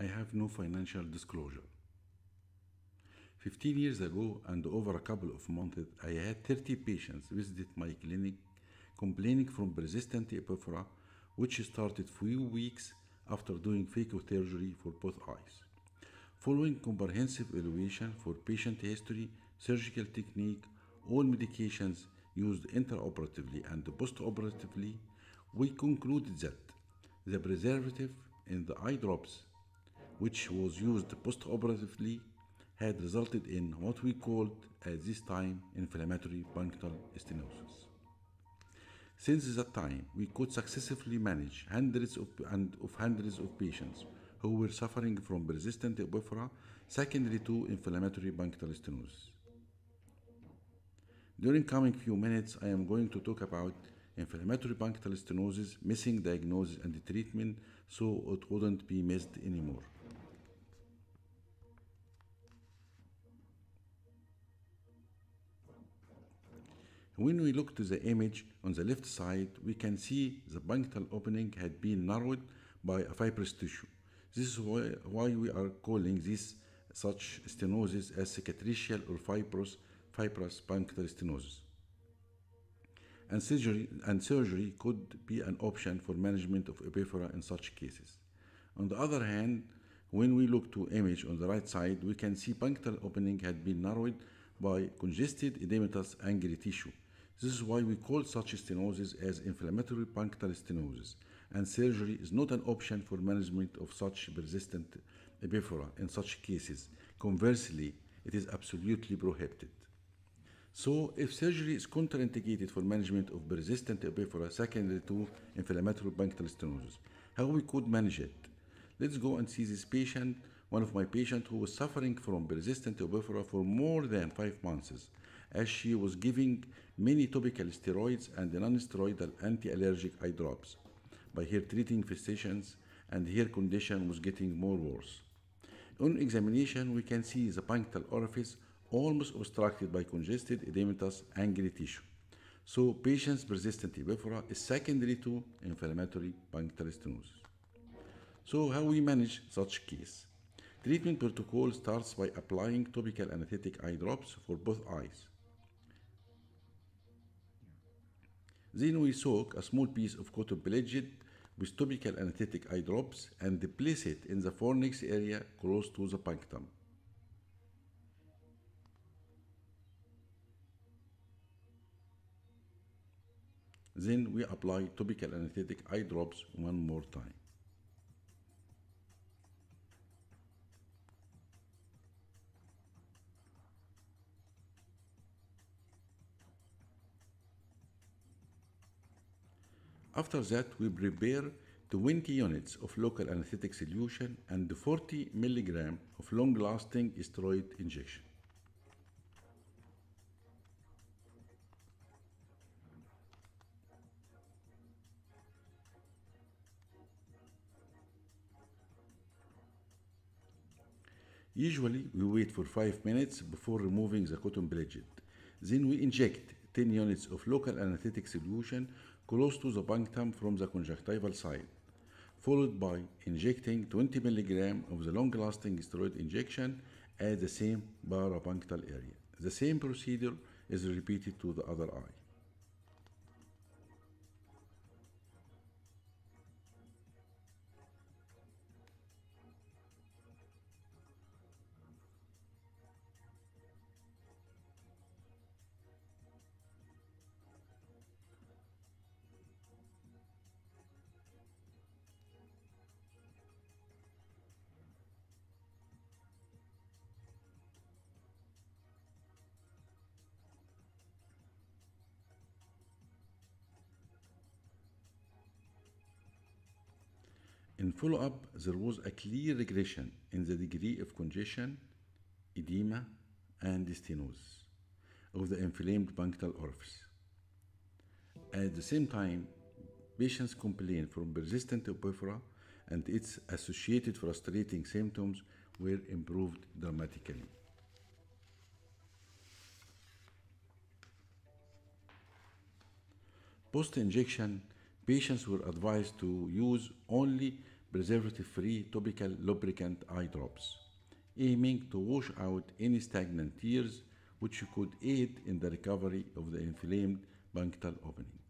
I have no financial disclosure. 15 years ago and over a couple of months, I had 30 patients visit my clinic complaining from persistent epiphora, which started few weeks after doing phacosurgery for both eyes. Following comprehensive evaluation for patient history, surgical technique, all medications used intraoperatively and postoperatively, we concluded that the preservative in the eye drops, which was used postoperatively, had resulted in what we called at this time inflammatory punctal stenosis. Since that time, we could successfully manage hundreds of, and of hundreds of patients who were suffering from persistent epiphora secondary to inflammatory punctal stenosis. During coming few minutes, I am going to talk about inflammatory punctal stenosis, missing diagnosis and treatment so it wouldn't be missed anymore. When we look to the image on the left side, we can see the punctal opening had been narrowed by a fibrous tissue. This is why, why we are calling this such stenosis as cicatricial or fibrous, fibrous punctal stenosis. And surgery, and surgery could be an option for management of epiphora in such cases. On the other hand, when we look to image on the right side, we can see punctal opening had been narrowed by congested edematous angry tissue. This is why we call such stenosis as inflammatory punctal stenosis, and surgery is not an option for management of such persistent epiphora in such cases. Conversely, it is absolutely prohibited. So, if surgery is contraindicated for management of persistent epiphora secondary to inflammatory punctal stenosis, how we could manage it? Let's go and see this patient, one of my patients who was suffering from persistent epiphora for more than five months, as she was giving many topical steroids and non-steroidal anti-allergic eye drops. By her treating physicians, and her condition was getting more worse. On examination, we can see the punctal orifice almost obstructed by congested edematous angry tissue. So, patient's persistent epiphora is secondary to inflammatory punctal stenosis. So, how we manage such case? Treatment protocol starts by applying topical anesthetic eye drops for both eyes. Then we soak a small piece of cotton pledget with topical anesthetic eye drops and place it in the fornix area close to the punctum. Then we apply topical anesthetic eye drops one more time. After that, we prepare 20 units of local anesthetic solution and 40 milligram of long-lasting steroid injection. Usually, we wait for 5 minutes before removing the cotton pledget. Then we inject 10 units of local anesthetic solution close to the punctum from the conjunctival side, followed by injecting 20 mg of the long-lasting steroid injection at the same parapunctal area. The same procedure is repeated to the other eye. In follow up, there was a clear regression in the degree of congestion, edema, and stenosis of the inflamed punctal orifice. At the same time, patients complained from persistent epiphora and its associated frustrating symptoms were improved dramatically. Post injection, patients were advised to use only preservative-free topical lubricant eye drops, aiming to wash out any stagnant tears which could aid in the recovery of the inflamed punctal opening.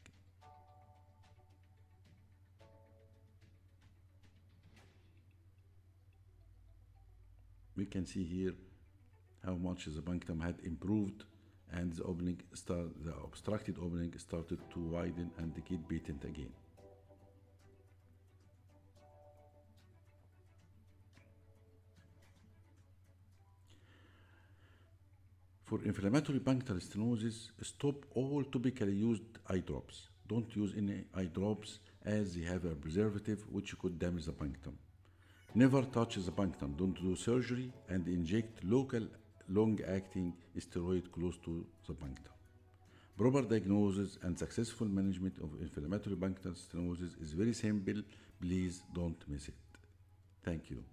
We can see here how much the punctum had improved and the opening start, the obstructed opening started to widen and get patent again. For inflammatory punctal stenosis, stop all topically used eye drops. Don't use any eye drops as they have a preservative which could damage the punctum. Never touch the punctum. Don't do surgery and inject local long-acting steroid close to the punctum. Proper diagnosis and successful management of inflammatory punctal stenosis is very simple. Please don't miss it. Thank you.